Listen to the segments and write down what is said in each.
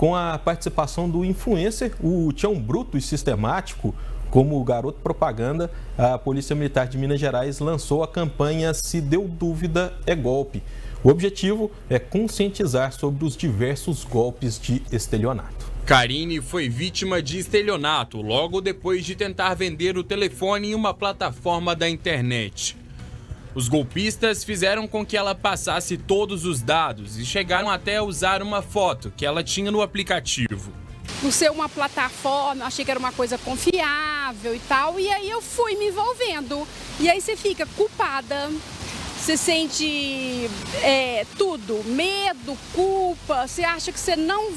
com a participação do influencer, o Tião Bruto e Sistemático, como garoto propaganda, a Polícia Militar de Minas Gerais lançou a campanha Se Deu Dúvida é Golpe. O objetivo é conscientizar sobre os diversos golpes de estelionato. Karine foi vítima de estelionato logo depois de tentar vender o telefone em uma plataforma da internet. Os golpistas fizeram com que ela passasse todos os dados e chegaram até a usar uma foto que ela tinha no aplicativo. Por ser uma plataforma, achei que era uma coisa confiável e tal, e aí eu fui me envolvendo. E aí você fica culpada, você sente é, tudo, medo, culpa, você acha que você não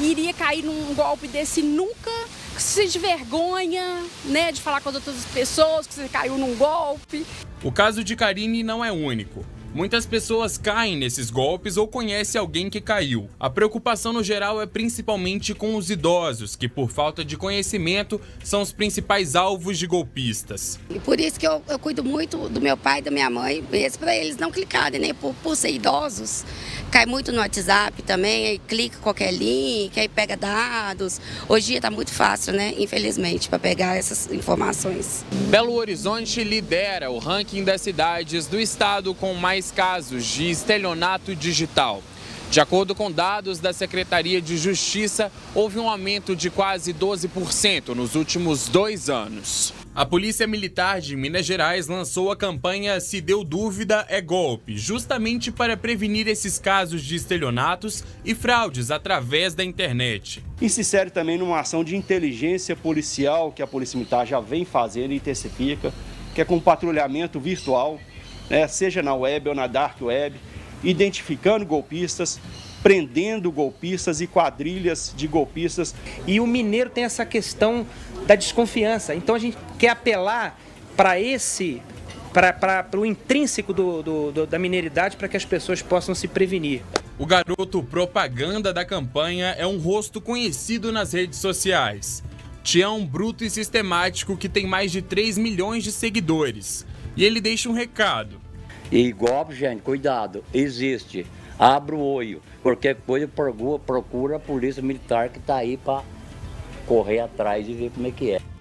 iria cair num golpe desse nunca, que você sente vergonha, né, de falar com as outras pessoas que você caiu num golpe. O caso de Karine não é único. Muitas pessoas caem nesses golpes ou conhecem alguém que caiu. A preocupação no geral é principalmente com os idosos, que por falta de conhecimento são os principais alvos de golpistas. E por isso que eu, eu cuido muito do meu pai e da minha mãe, mesmo para eles não clicarem, né? Por, por ser idosos, cai muito no WhatsApp também, aí clica qualquer link, aí pega dados. Hoje está muito fácil, né? Infelizmente, para pegar essas informações. Belo Horizonte lidera o ranking das cidades do estado com mais casos de estelionato digital. De acordo com dados da Secretaria de Justiça, houve um aumento de quase 12% nos últimos dois anos. A Polícia Militar de Minas Gerais lançou a campanha Se Deu Dúvida é Golpe, justamente para prevenir esses casos de estelionatos e fraudes através da internet. E se insere também numa ação de inteligência policial que a Polícia Militar já vem fazendo e intensifica, que é com patrulhamento virtual né, seja na web ou na dark web, identificando golpistas, prendendo golpistas e quadrilhas de golpistas. E o mineiro tem essa questão da desconfiança. Então a gente quer apelar para esse, para o intrínseco do, do, do, da mineridade para que as pessoas possam se prevenir. O garoto propaganda da campanha é um rosto conhecido nas redes sociais. Tião bruto e sistemático que tem mais de 3 milhões de seguidores. E ele deixa um recado. E golpe, gente, cuidado, existe. Abra o olho. Qualquer coisa procura, procura a polícia militar que está aí para correr atrás e ver como é que é.